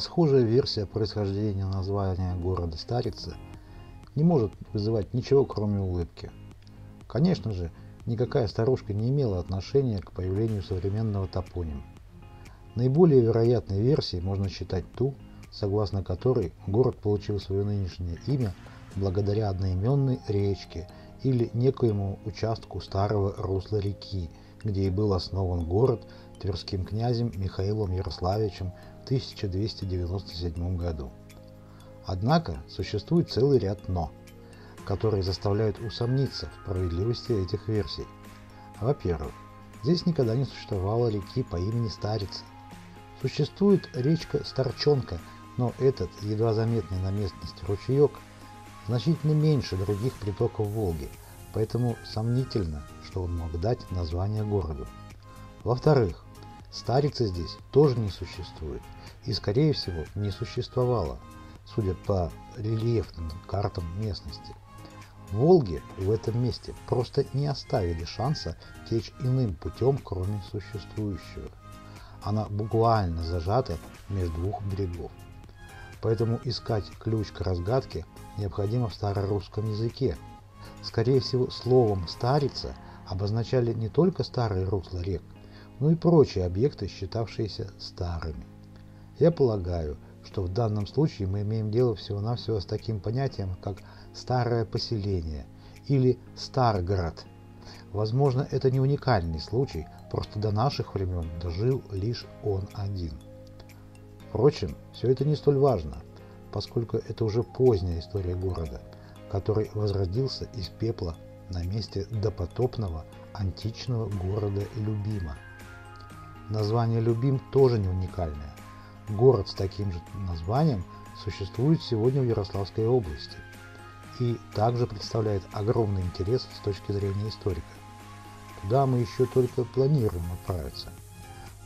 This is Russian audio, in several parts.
Расхожая версия происхождения названия города Старица не может вызывать ничего, кроме улыбки. Конечно же, никакая старушка не имела отношения к появлению современного топонима. Наиболее вероятной версией можно считать ту, согласно которой город получил свое нынешнее имя благодаря одноименной речке или некоему участку старого русла реки, где и был основан город тверским князем Михаилом Ярославичем 1297 году. Однако существует целый ряд «но», которые заставляют усомниться в справедливости этих версий. Во-первых, здесь никогда не существовало реки по имени Старица. Существует речка Старчонка, но этот едва заметный на местности ручеек значительно меньше других притоков Волги, поэтому сомнительно, что он мог дать название городу. Во-вторых, Старицы здесь тоже не существует и, скорее всего, не существовало, судя по рельефным картам местности. Волги в этом месте просто не оставили шанса течь иным путем, кроме существующего. Она буквально зажата между двух берегов. Поэтому искать ключ к разгадке необходимо в старорусском языке. Скорее всего, словом «старица» обозначали не только старые русла рек, но и прочие объекты, считавшиеся старыми. Я полагаю, что в данном случае мы имеем дело всего-навсего с таким понятием, как «старое поселение» или «Старгород». Возможно, это не уникальный случай, просто до наших времен дожил лишь он один. Впрочем, все это не столь важно, поскольку это уже поздняя история города, который возродился из пепла на месте допотопного античного города Любима. Название Любим тоже не уникальное. Город с таким же названием существует сегодня в Ярославской области и также представляет огромный интерес с точки зрения историка. Туда мы еще только планируем отправиться.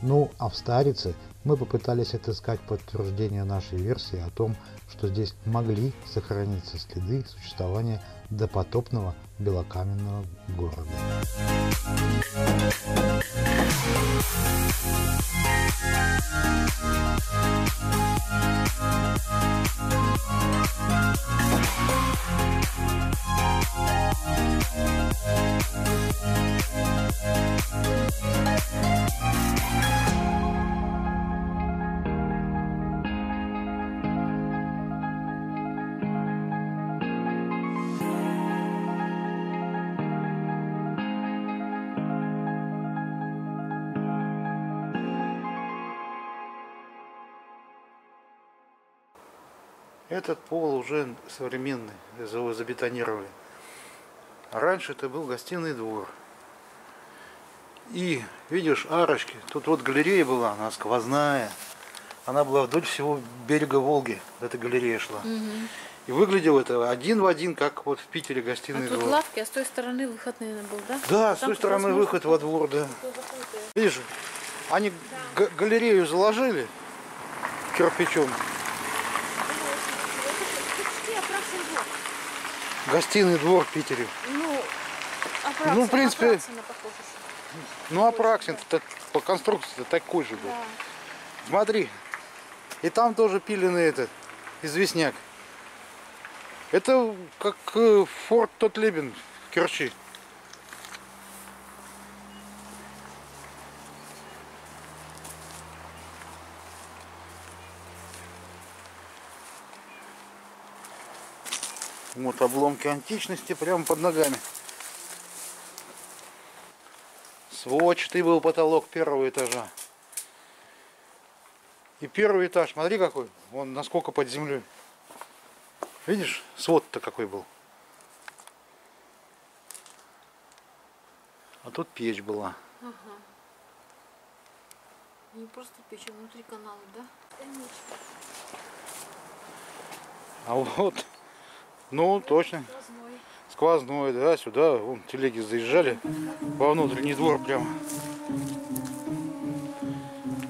Ну, а в Старице мы попытались отыскать подтверждение нашей версии о том, что здесь могли сохраниться следы существования допотопного белокаменного города. Этот пол уже современный, его забетонировали. А раньше это был гостиный двор. И видишь арочки, тут вот галерея была, она сквозная. Она была вдоль всего берега Волги, эта галерея шла. Угу. И выглядело это один в один, как вот в Питере А гостиный тут двор. лавки, а с той стороны выход, наверное, был, да? Да, с Там той стороны выход во двор, да. Видишь, они га- галерею заложили кирпичом. Почти Апраксин двор. Гостиный двор в Питере. Ну, Апраксин, Ну, в принципе, Апраксина. Ну, Апраксин по конструкции такой же был. Да. Смотри. И там тоже пиленный этот известняк. Это как э, форт Тотлебен в Керчи. Вот обломки античности прямо под ногами. Сводчатый был потолок первого этажа. И первый этаж, смотри какой, он насколько под землей. Видишь, свод-то какой был. А тут печь была. Ага. Не просто печь, а внутри канала, да? А вот, ну точно, Сквозной. сквозной, да, сюда, вон телеги заезжали во внутренний двор прямо.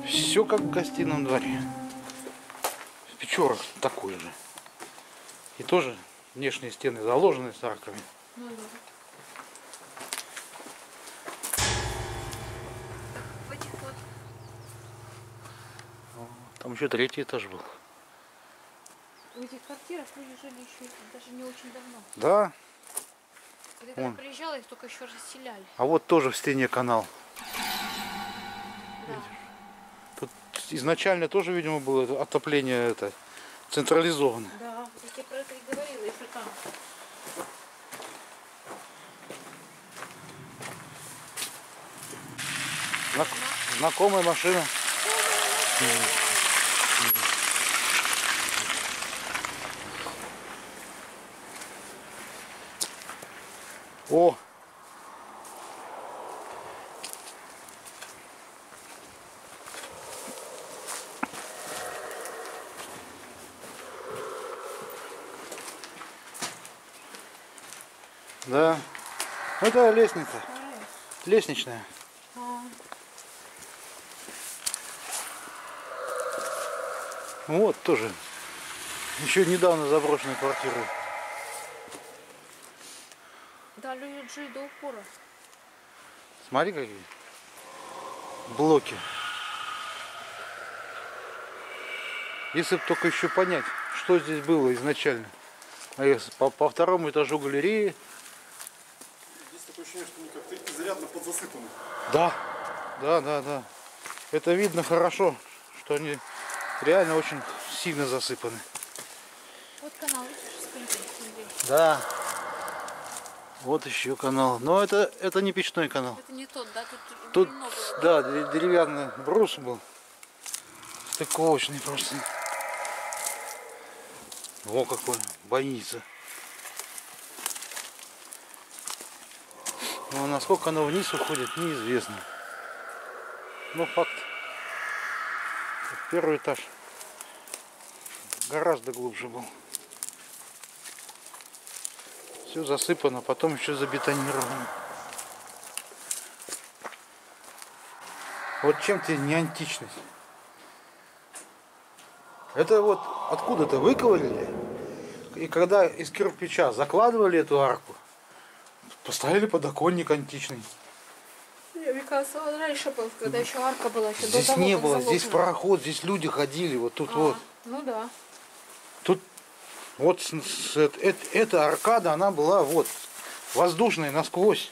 Все как в гостином дворе. В Печорах такой же. И тоже внешние стены заложены с арками. Ну, да. Там еще третий этаж был. В этих квартирах люди жили еще даже не очень давно. Да. Когда я приезжала, их только еще расселяли. А вот тоже в стене канал. Да. Тут изначально тоже, видимо, было отопление это централизованное. Да, я тебе про это и говорила, еще там. Знак- Знакомая машина. О! Да. Это лестница. Лестничная. А, Вот тоже. Еще недавно заброшенная квартира. да, люди жили до упора. Смотри какие. Блоки. Если бы только еще понять, что здесь было изначально. А если по, по второму этажу галереи. Ощущение, что они как-то изрядно подзасыпаны. Да, да, да, да. Это видно хорошо, что они реально очень сильно засыпаны. Вот канал, видишь. Да. Вот еще канал. Но это, это не печной канал. Это не тот, да, тут, Тут, да, дер- деревянный брус был. Стыковочный просто. О, какой, бойница. Но насколько оно вниз уходит, неизвестно. Но факт. Первый этаж гораздо глубже был. Все засыпано, потом еще забетонировано. Вот чем тебе не античность? Это вот откуда-то выковырили, и когда из кирпича закладывали эту арку, поставили подоконник античный. Не, Мне кажется, он раньше был, когда еще арка была, еще до Здесь того, не было, здесь заложено. пароход, здесь люди ходили, вот тут А, вот. Ну да. Тут вот с- с- эт- эта аркада, она была вот воздушная насквозь.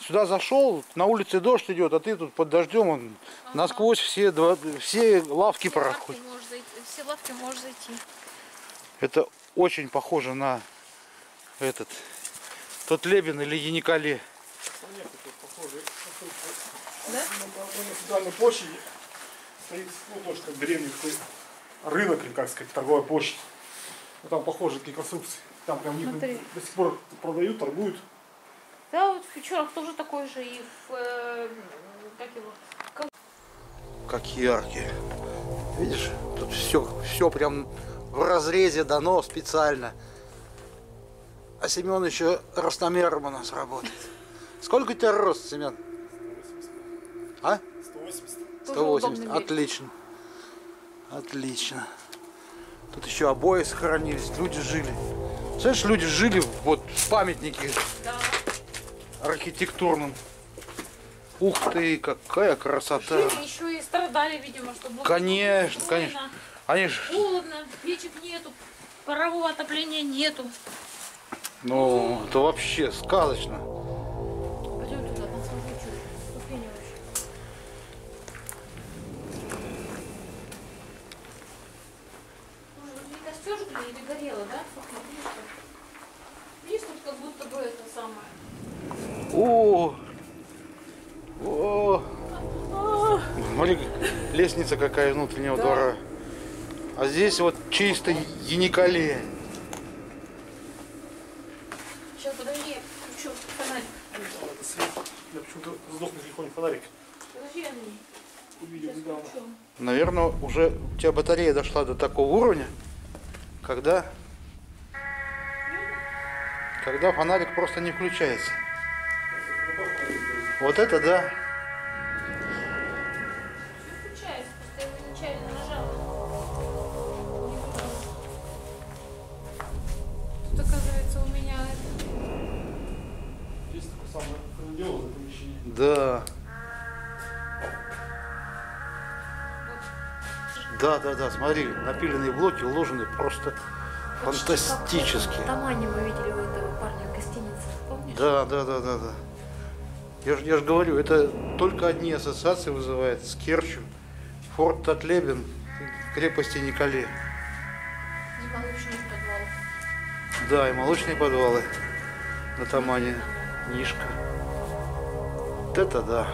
Сюда зашел, на улице дождь идет, а ты тут под дождем, он насквозь все, два- все лавки Все проходят. лавки зайти. Все лавки можешь зайти. Это очень похоже на этот тот Лебен или Яникале. Нет, тут похоже. Да? На центральной площади стоит, ну, тоже как древний такой рынок, или как сказать, торговая площадь. Ну, там похожие такие конструкции. Там прям них до сих пор продают, торгуют. Да, вот в Печорах тоже такой же, и в, э, как его, Кол- Какие арки. Видишь, тут все, все прям в разрезе дано специально. А Семен еще ростомером у нас работает. Сколько у тебя рост, Семен? А? 180. тоже 180. удобно мерить. Отлично. Отлично. Тут еще обои сохранились, люди жили. Знаешь, люди жили вот в памятнике Да. архитектурном. Ух ты, какая красота. Жили еще и страдали, видимо, что было Конечно, конечно. Они ж, Холодно, печек нету, парового отопления нету. Ну, это вообще сказочно. Пойдем туда, там смотри, что ступени вообще. Не костер жгли или горело, да? Видишь, тут как будто бы это самое. О, о, смотри, лестница какая внутреннего двора. А здесь вот чисто яникалея. Сейчас, подожди, я включу фонарик. Это свет. Я почему-то сдох на телефоне фонарик. Подожди, Андрей. Увидел недавно. Наверное, уже у тебя батарея дошла до такого уровня, когда, когда фонарик просто не включается. Вот это да. Да. Да, да, да, смотри, напиленные блоки уложены просто фантастически. В Тамане мы видели у этого парня в гостинице, помнишь? Да, да, да, да, да. Я же, я ж говорю, это только одни ассоциации вызывает с Керчью, форт Татлебен, крепости Николе. Не молочный подвал. Да, и молочные подвалы на Тамане. Нишка. Вот это да.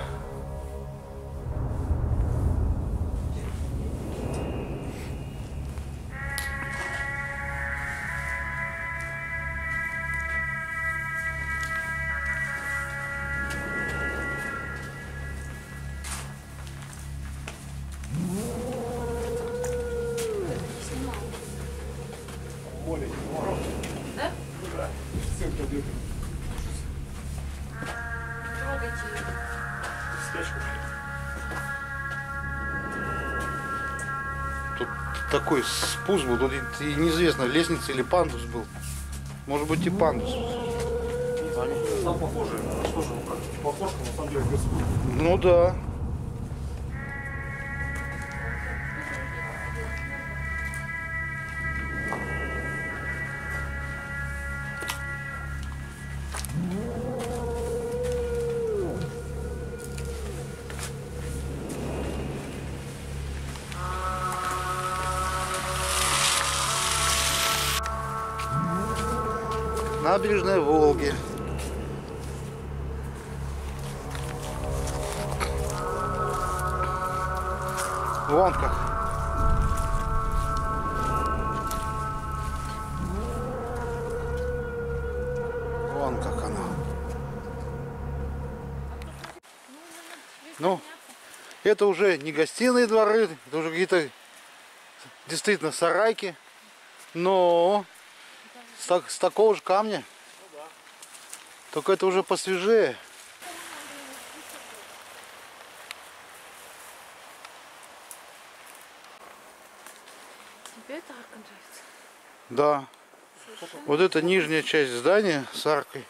Спуск был, тут и- и неизвестно, лестница или пандус был. Может быть и пандус. Они похожи, что же, как похожка, на самом деле, Ну да. Набережная Волги. Вон как. Вон как она. Ну, это уже не гостиные дворы, это уже какие-то действительно сарайки, но с, так- с такого же камня. Только это уже посвежее. Тебе это арка нравится? Да. Вот эта нижняя часть здания с аркой,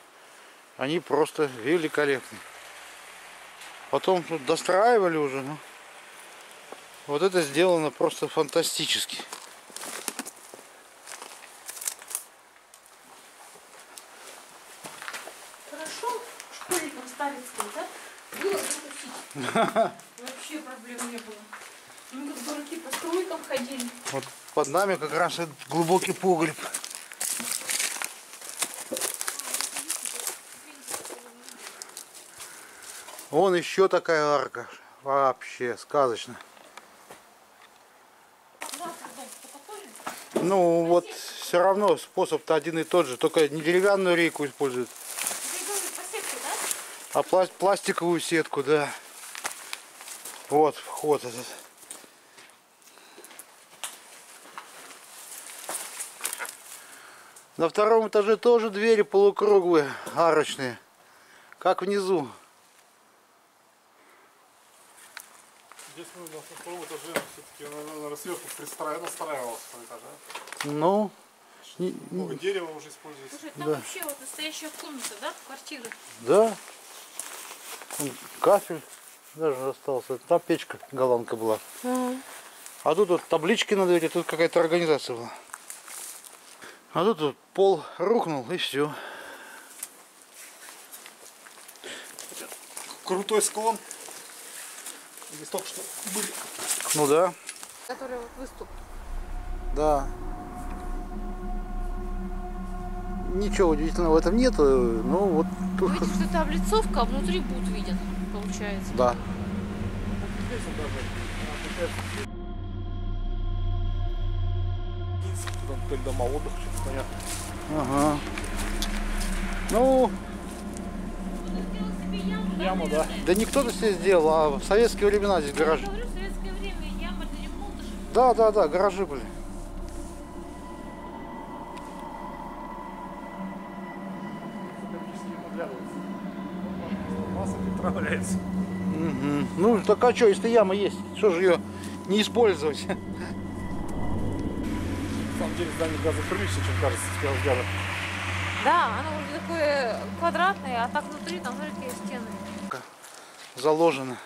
они просто великолепны. Потом тут достраивали уже, но вот это сделано просто фантастически. Хорошо, школьникам Сталинского, да? Было закусить. Вообще проблем не было. Мы как дураки по струйкам ходили. Вот под нами как раз этот глубокий погреб. Вон еще такая арка. Вообще сказочно. Ну вот все равно способ-то один и тот же, только не деревянную рейку используют, а пла- пластиковую сетку, да. Вот вход этот. На втором этаже тоже двери полукруглые, арочные, как внизу. Здесь мы на втором этаже все-таки, наверное, сверху пристраивалось, настраивалось второй этаж, да? Ну, не- Много дерева уже используется. Слушай, там Да. вообще вот настоящая комната, да? Квартира. да. Кафель даже остался. Там печка, голландка была. А тут вот таблички на двери, тут какая-то организация была. А тут вот пол рухнул и все. Крутой склон. Здесь только что были. Ну да. Который вот выступ. Да. Ничего удивительного в этом нет. Ну вот тут. Видишь, что это облицовка, а внутри будет виден, получается. Да. Теперь дома отдыха, что-то понятно. Ага. Ну, Яма, да. да не кто-то здесь сделал, а в советские времена здесь Я гаражи. говорю, в советское время яма для ремонта. Да, да, да, гаражи были. Ну, так а что, если яма есть, что же ее не использовать? На самом деле здание гораздо приличнее, чем кажется с первого взгляда. Да, оно вроде такое квадратное, а так внутри там смотри, какие стены. Заложено.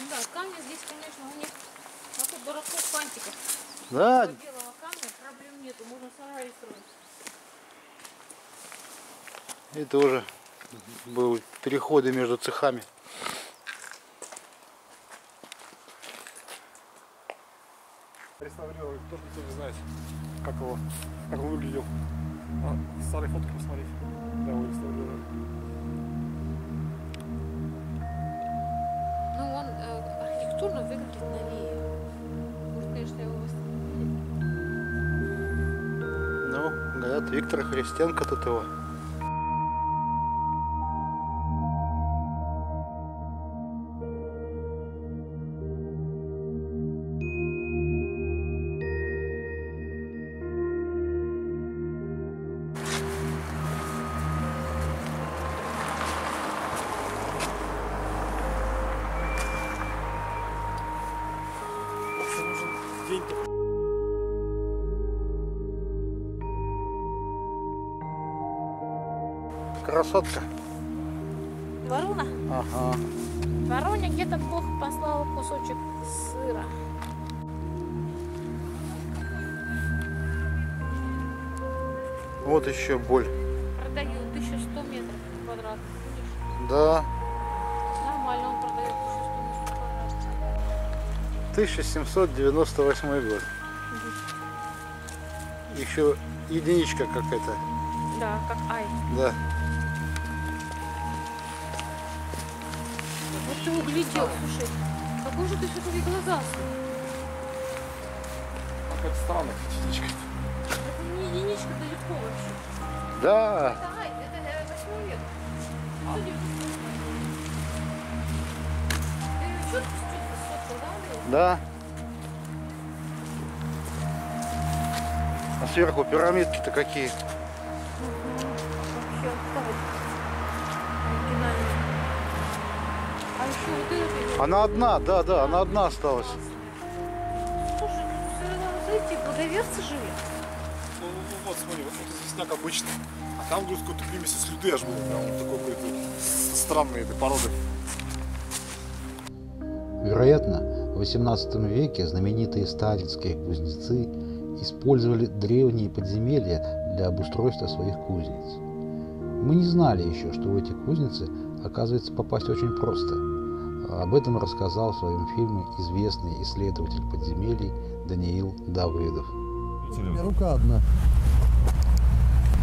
Ну да, камни здесь, конечно, у них как у дураков фантиков. Да, Белого камня проблем нету, можно сарай строить. и тоже был переходы между цехами. Реставрировали, кто никто не знает, как его, как он выглядел. А, старые фотки посмотреть. Да, его реставрировали. Ну, он э, архитектурно выглядит новее. Может, конечно, его восстановили. Ну, говорят, Виктор Христенко тут его. Красотка. Ворона? Ага. Вороне где-то Бог послал кусочек сыра. Вот еще боль. Продаю 1100 метров квадратных. Да, Нормально он продает 1100 метров квадратных. 1798 год. Еще единичка какая-то. Да, как ай. Да. Ты углядел, слушай. Какой же ты все-таки глазастый. Какая-то странная единичка. Это не единичка далеко вообще. Да. Это ай, это э, восьмой век. Что делать? Ты четко чуть сфоткал, да? Да. А сверху пирамидки-то какие. Она одна, да, да, она одна осталась. Слушай, все зайти, благоверцы жили. Ну, ну, ну, вот, смотри, вот, вот известняк обычный. А там говорит, какой-то примеси слюды аж был. Прям вот такой какой-то странной этой породы. Вероятно, в XVIII веке знаменитые сталинские кузнецы использовали древние подземелья для обустройства своих кузнец. Мы не знали еще, что в эти кузницы оказывается попасть очень просто. Об этом рассказал в своем фильме известный исследователь подземелий Даниил Давыдов. У меня рука одна.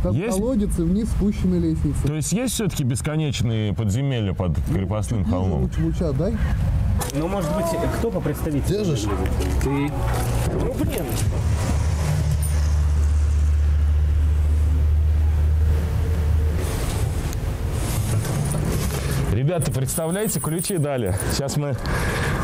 Там Есть? колодец и вниз спущенная лестница. То есть есть все-таки бесконечные подземелья под крепостным холмом? Луч луча дай. Ну, может быть, кто по представителю? Держишь? Ты. Ну, блин. Ребята, представляете, ключи дали. Сейчас мы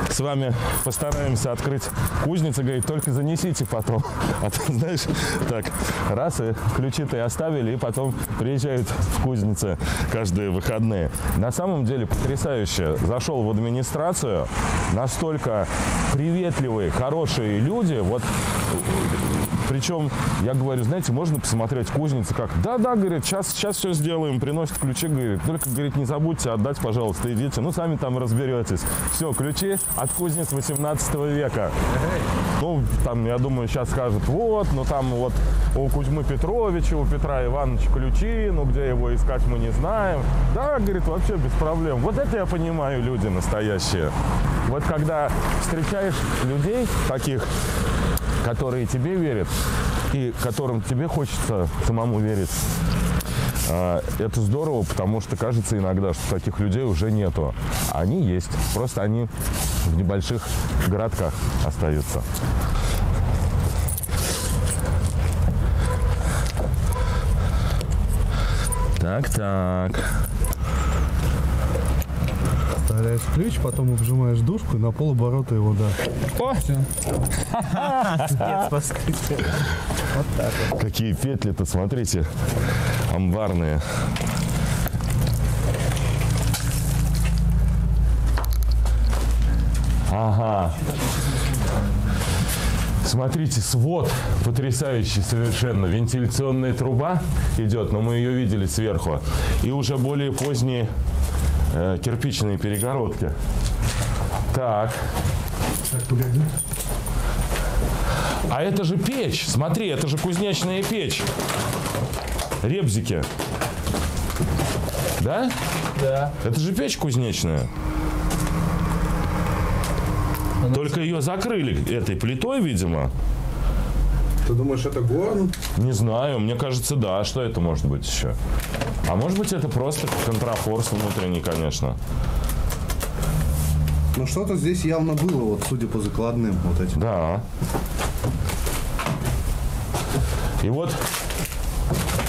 с вами постараемся открыть кузницу. Говорит, только занесите потом. А то, знаешь, так, раз и ключи-то и оставили, и потом приезжают в кузницы каждые выходные. На самом деле потрясающе. Зашел в администрацию, настолько приветливые, хорошие люди. Вот причем, я говорю, знаете, можно посмотреть кузницу как? Да, да, говорит, сейчас, сейчас все сделаем, приносит ключи, говорит, только, говорит, не забудьте отдать, пожалуйста, идите, ну, сами там разберетесь. Все, ключи от кузниц 18 века. Ну, там, я думаю, сейчас скажут, вот, ну, там вот у Кузьмы Петровича, у Петра Ивановича ключи, ну, где его искать мы не знаем. Да, говорит, вообще без проблем. Вот это я понимаю, люди настоящие. Вот когда встречаешь людей таких, которые тебе верят и которым тебе хочется самому верить. А, Это здорово, потому что кажется иногда, что таких людей уже нету. Они есть, просто они в небольших городках остаются. Так, так. Вставляешь ключ, потом обжимаешь дужку и на полоборота его, да. Какие петли-то, смотрите, амбарные. Ага. Смотрите, свод потрясающий совершенно. Вентиляционная труба идет, но мы ее видели сверху. И уже более поздние э, кирпичные перегородки. Так. А это же печь. Смотри, это же кузнечная печь. Ребзики. Да? Да. Это же печь кузнечная. Только ее закрыли этой плитой, видимо. Ты думаешь, это горн? Не знаю, мне кажется, да. Что это может быть еще? А может быть, это просто контрафорс внутренний, конечно. Ну что-то здесь явно было, вот судя по закладным вот этим. Да. И вот...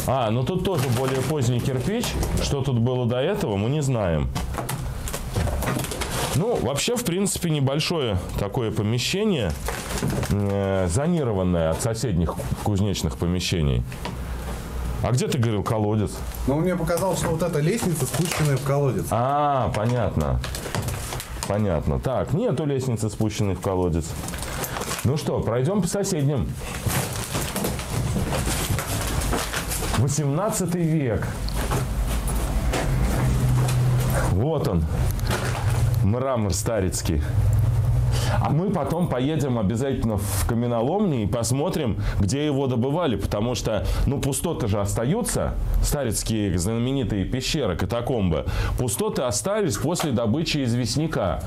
А, ну тут тоже более поздний кирпич. Что тут было до этого, мы не знаем. Ну, вообще, в принципе, небольшое такое помещение, э, зонированное от соседних кузнечных помещений. А где ты говорил колодец? Но мне показалось, что вот эта лестница спущенная в колодец. А, понятно. Понятно. Так, нету лестницы, спущенной в колодец. Ну что, пройдем по соседним. 18 век. Вот он, мрамор старицкий. А мы потом поедем обязательно в каменоломни и посмотрим, где его добывали, потому что, ну, пустоты же остаются, старицкие знаменитые пещеры, катакомбы, пустоты остались после добычи известняка.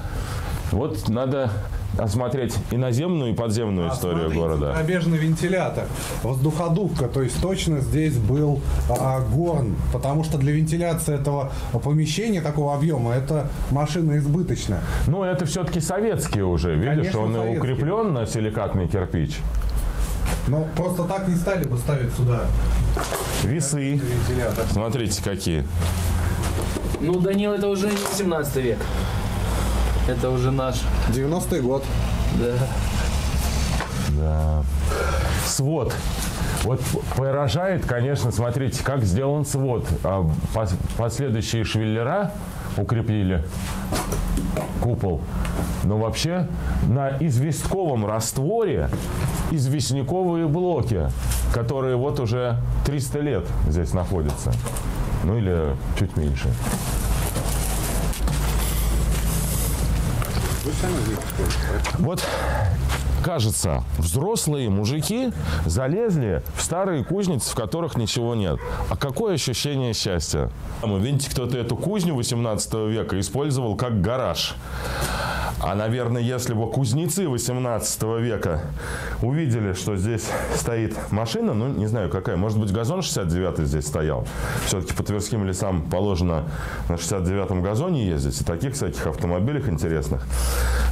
Вот надо осмотреть и наземную, и подземную историю Смотрите, города. Пробежный вентилятор, воздуходувка, то есть точно здесь был а, горн, потому что для вентиляции этого помещения такого объема это машина избыточная. Ну, это все-таки советские уже, видишь, Конечно, он советские. укреплен на силикатный кирпич. Но просто так не стали бы ставить сюда Весы, смотрите какие. Ну, Данил, это уже не 18 век. Это уже наш. 90-й год. Да. Свод. Вот поражает, конечно, смотрите, как сделан свод. А пос- Последующие швеллера укрепили купол. Но вообще на известковом растворе известняковые блоки, которые вот уже 300 лет здесь находятся. Ну или чуть меньше. Вот кажется, взрослые мужики залезли в старые кузницы, в которых ничего нет. А какое ощущение счастья? Видите, кто-то эту кузню 18 века использовал как гараж. А, наверное, если бы кузнецы 18 века увидели, что здесь стоит машина, ну, не знаю какая, может быть, газон 69 здесь стоял. Все-таки по Тверским лесам положено на 69-м газоне ездить, и таких всяких автомобилях интересных.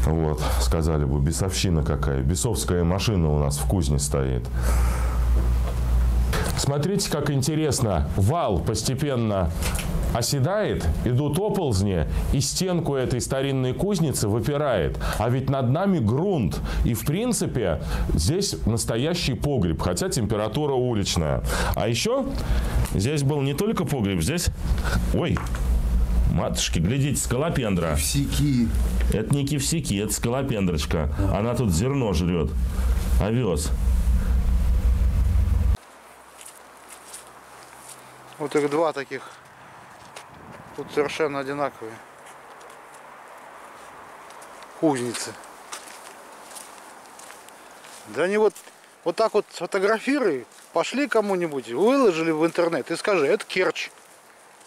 Вот, сказали бы, бесовщина какая, бесовская машина у нас в кузне стоит. Смотрите, как интересно. Вал постепенно оседает, идут оползни, и стенку этой старинной кузницы выпирает. А ведь над нами грунт. И, в принципе, здесь настоящий погреб, хотя температура уличная. А еще здесь был не только погреб, здесь... Ой, матушки, глядите, скалопендра. Сики. Это не кивсики, это скалопендрочка. Она тут зерно жрет. Овес. Вот их два таких. Тут совершенно одинаковые. Кузницы. Да они вот, вот так вот сфотографируй, пошли кому-нибудь, выложили в интернет и скажи, это Керчь.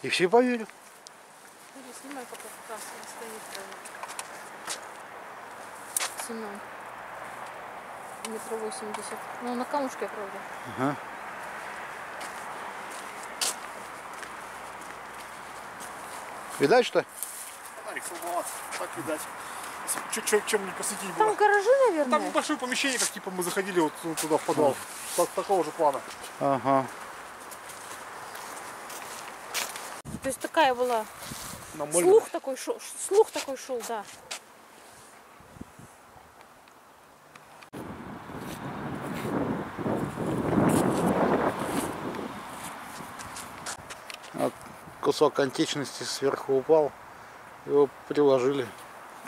И все поверят. Снимай, он стоит. Семен. Метро восемьдесят. Ну, на камушке, правда. Видать, что? Фонарик слабоват, так видать. Чуть-чуть чем не посветить Там было. гаражи, Там наверное. большое помещение, как типа мы заходили вот туда в подвал. Так- такого же плана. Ага. То есть такая была. Слух такой шел. Слух такой шел, да. Кусок античности сверху упал. Его приложили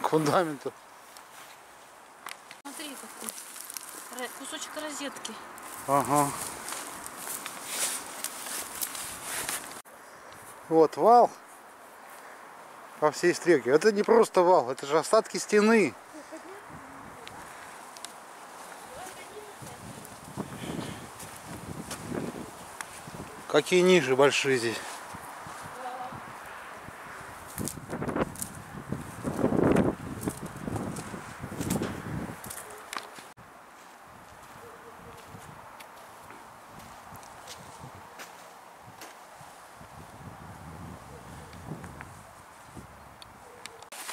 к фундаменту. Смотри, какой. Кусочек розетки. Ага. Вот вал. по всей стрелке. Это не просто вал, это же остатки стены. Какие ниши большие здесь.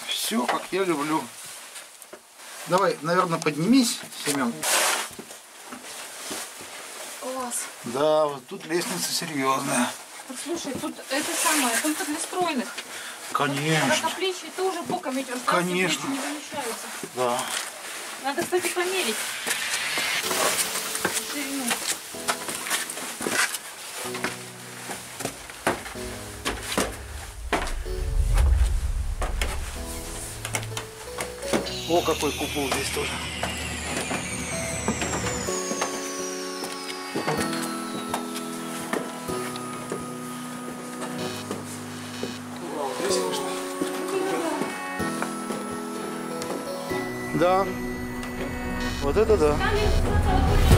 Все, как я люблю. Давай, наверное, поднимись, Семен. Класс. Да, вот тут лестница серьезная. Вот слушай, тут это самое, только для стройных. Конечно. Широкоплечие тоже боком ведь он Конечно. не помещается. Да. Надо, кстати, померить. Какой купол здесь тоже. Да. Вот это да.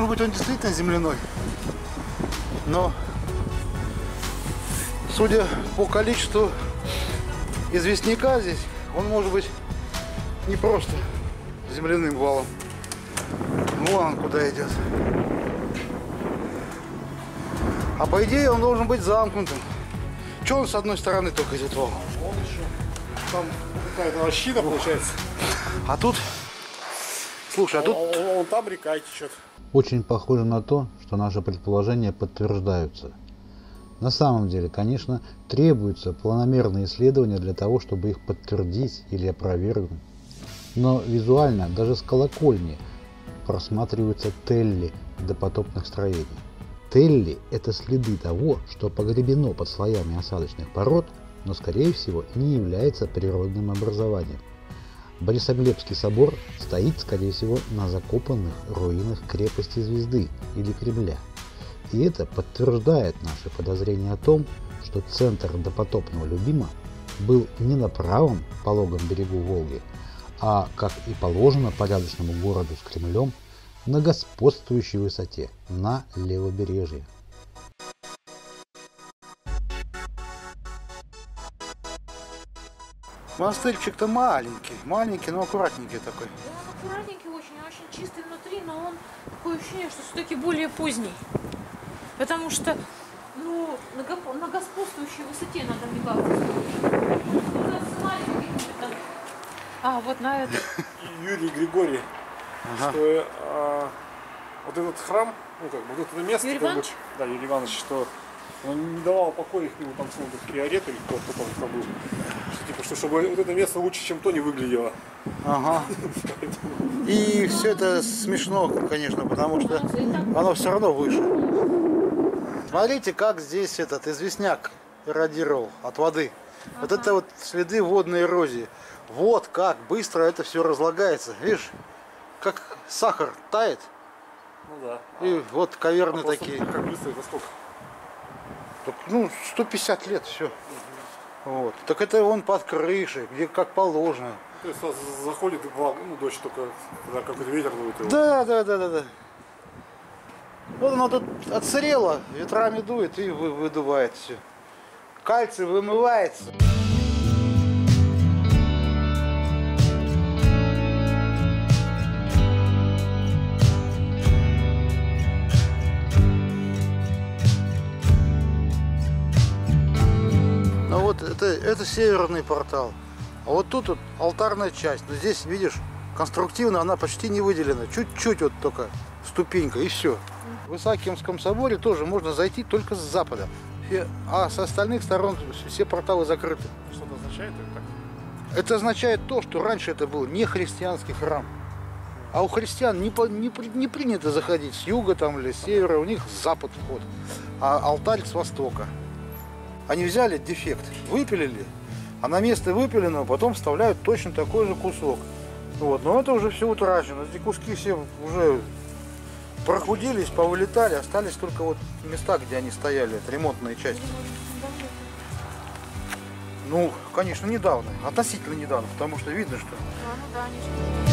Может быть он действительно земляной, но судя по количеству известняка здесь, он может быть не просто земляным валом. Вон он куда идет. А по идее он должен быть замкнутым. Че он с одной стороны только идет вал? Он еще. Там какая-то лощина получается. А тут, слушай, а тут Он, он- он там река течет. Очень похоже на то, что наши предположения подтверждаются. На самом деле, конечно, требуются планомерные исследования для того, чтобы их подтвердить или опровергнуть. Но визуально даже с колокольни просматриваются телли допотопных строений. Телли – это следы того, что погребено под слоями осадочных пород, но скорее всего не является природным образованием. Борисоглебский собор стоит, скорее всего, на закопанных руинах крепости Звезды или Кремля. И это подтверждает наши подозрения о том, что центр допотопного Любима был не на правом пологом берегу Волги, а, как и положено порядочному городу с Кремлем, на господствующей высоте, на левобережье. Монастырчик-то маленький, маленький, но аккуратненький такой. Да, он аккуратненький очень, он очень чистый внутри, но он такое ощущение, что все-таки более поздний. Потому что, ну, на, на господствующей высоте надо, строить. Ну. А, вот на это. И Юрий Григорий, Ага. что а, вот этот храм, ну как бы вот это место, Юрий как бы, Иванович? да, Юрий Иванович, что он не давал покоя их, ему там приорет или кто-то там там был. Что, типа, что чтобы вот это место лучше, чем то не выглядело. Ага. И все это смешно, конечно, потому что оно все равно выше. Смотрите, как здесь этот известняк эродировал от воды. Вот это вот следы водной эрозии. Вот как быстро это все разлагается. Видишь, как сахар тает. Ну да. И вот каверны А такие. Как быстро это сколько? Ну, 150 лет, все. Вот. Так это он под крышей, где как положено. То есть заходит ну дождь только, когда какой-то ветер дует его. Да, да, да, да, да. Вот оно тут отсырело, ветрами дует и вы- выдувает все. Кальций вымывается. Это, это северный портал. А вот тут вот алтарная часть. Но здесь, видишь, конструктивно она почти не выделена. Чуть-чуть вот только ступенька и все. в Исаакиевском соборе тоже можно зайти только с запада. Все- А с остальных сторон все порталы закрыты. Что это означает? Это так? Это означает то, что раньше это был не христианский храм. А у христиан не, по- не, не принято заходить с юга там, или с севера, у них с запад вход, а алтарь с востока. Они взяли дефект, выпилили, а на место выпиленного потом вставляют точно такой же кусок. Вот. Но это уже все утрачено. Эти куски все уже прохудились, повылетали, остались только вот места, где они стояли, это ремонтные части. Ну, конечно, недавно, относительно недавно, потому что видно, что А, ну да, они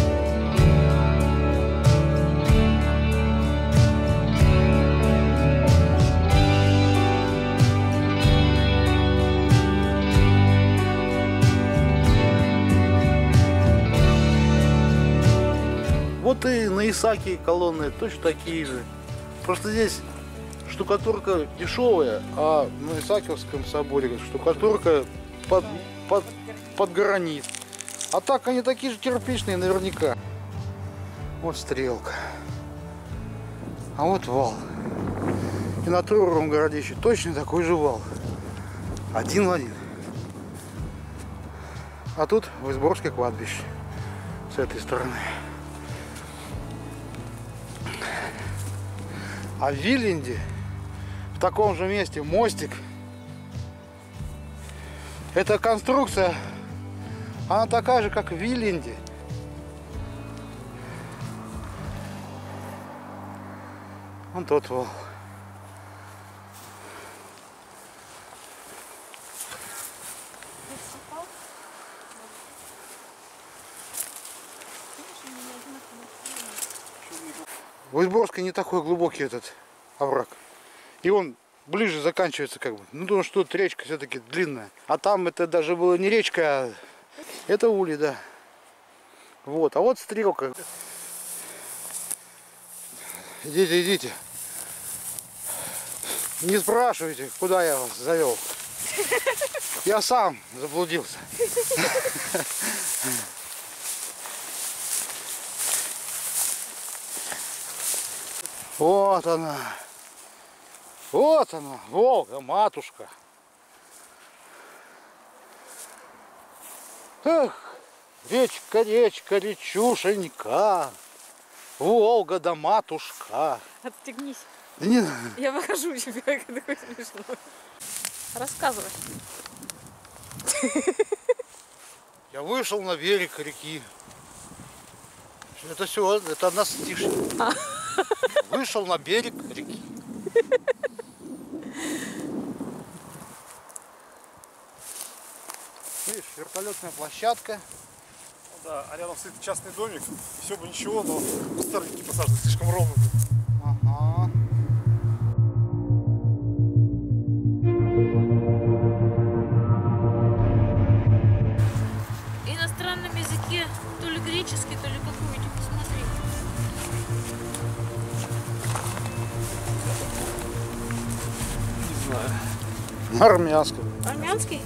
Вот и на Исаке колонны точно такие же. Просто здесь штукатурка дешевая, а на Исаакиевском соборе штукатурка под, под, под гранит. А так они такие же кирпичные наверняка. Вот стрелка. А вот вал. И на Труровом городище точно такой же вал. Один в один. А тут Высборгское кладбище. С этой стороны. А в Виленде, в таком же месте, мостик, эта конструкция, она такая же, как в Виленде. Вон тот вал. В Изборске не такой глубокий этот овраг. И он ближе заканчивается как бы. Ну, потому что тут речка все-таки длинная. А там это даже было не речка, а это улей, да. Вот, а вот стрелка. Идите, идите. Не спрашивайте, куда я вас завел. Я сам заблудился. Вот она. Вот она, Волга, матушка. Эх, речка, речка, речушенька. Волга да матушка. Отстегнись. Да не. Я покажу тебе, как такой смешной. Рассказывай. Я вышел на берег реки. Это все, это одна стишь. Вышел на берег реки. Видишь, вертолетная площадка. Ну да, а рядом стоит частный домик. Все бы ничего, но кустарники посажены слишком ровно. Ага. На армянском. Армянский?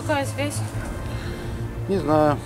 Какая связь? Не знаю.